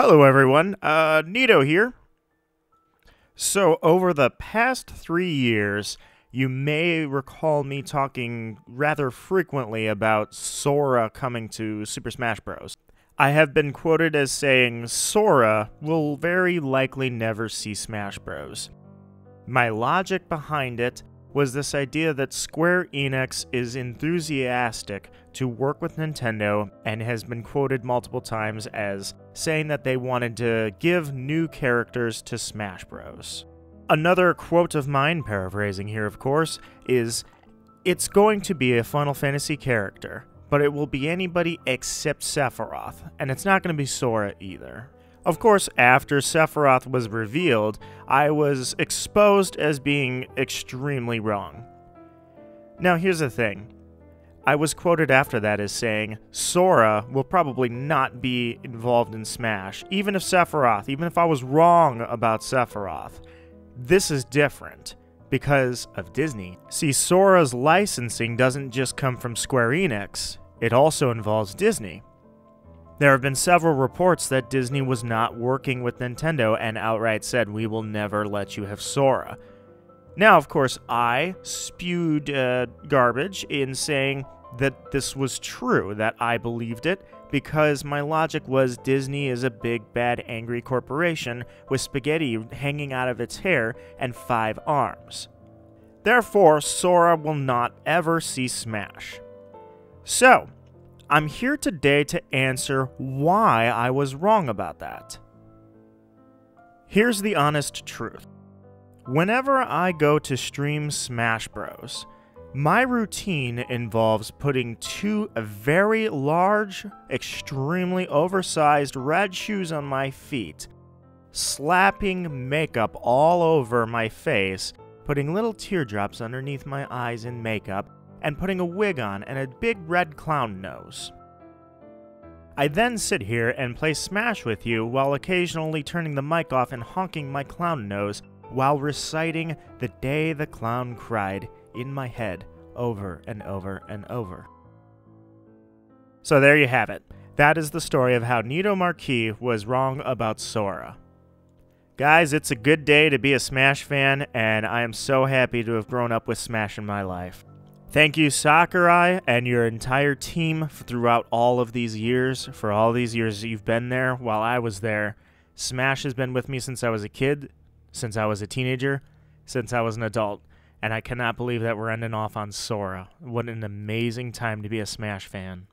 Hello, everyone. Uh, Nido here. So, over the past three years, you may recall me talking rather frequently about Sora coming to Super Smash Bros. I have been quoted as saying Sora will very likely never see Smash Bros. My logic behind it was this idea that Square Enix is enthusiastic to work with Nintendo and has been quoted multiple times as saying that they wanted to give new characters to Smash Bros. Another quote of mine, paraphrasing here of course, is It's going to be a Final Fantasy character, but it will be anybody except Sephiroth, and it's not going to be Sora either. Of course, after Sephiroth was revealed, I was exposed as being extremely wrong. Now, here's the thing. I was quoted after that as saying, Sora will probably not be involved in Smash, even if Sephiroth, even if I was wrong about Sephiroth. This is different because of Disney. See, Sora's licensing doesn't just come from Square Enix, it also involves Disney. There have been several reports that Disney was not working with Nintendo and outright said, We will never let you have Sora. Now, of course, I spewed uh, garbage in saying that this was true, that I believed it, because my logic was Disney is a big, bad, angry corporation with spaghetti hanging out of its hair and five arms. Therefore, Sora will not ever see Smash. So, I'm here today to answer why I was wrong about that. Here's the honest truth. Whenever I go to stream Smash Bros., my routine involves putting two very large, extremely oversized red shoes on my feet, slapping makeup all over my face, putting little teardrops underneath my eyes in makeup, and putting a wig on and a big red clown nose. I then sit here and play Smash with you while occasionally turning the mic off and honking my clown nose while reciting The Day the Clown Cried in my head over and over and over. So there you have it. That is the story of how Nido Marquis was wrong about Sora. Guys, it's a good day to be a Smash fan, and I am so happy to have grown up with Smash in my life. Thank you, Sakurai, and your entire team throughout all of these years. For all these years you've been there while I was there. Smash has been with me since I was a kid, since I was a teenager, since I was an adult. And I cannot believe that we're ending off on Sora. What an amazing time to be a Smash fan.